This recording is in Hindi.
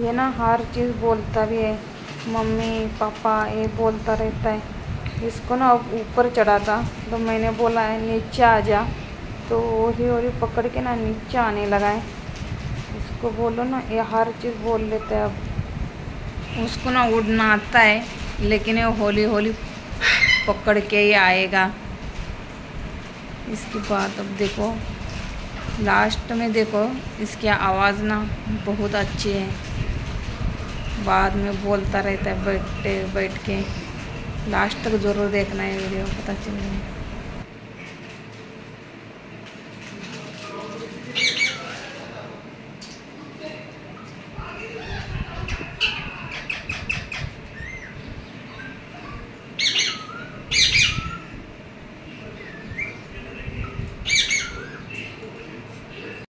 ये ना हर चीज़ बोलता भी है। मम्मी, पापा, ये बोलता रहता है। इसको ना अब ऊपर चढ़ा था तो मैंने बोला है नीचे आ जा। तो वही वही पकड़ के ना नीचे आने लगा है। इसको बोलो ना, ये हर चीज़ बोल लेता है अब। उसको ना उड़ना आता है, लेकिन ये होली होली पकड़ के ही आएगा। इसके बाद अब देखो, लास्ट में देखो, इसकी आवाज़ ना बहुत अच्छी है। बाद में बोलता रहता है बैठे बैठ के। लास्ट तक ज़रूर देखना है वीडियो, पता चल चलेगा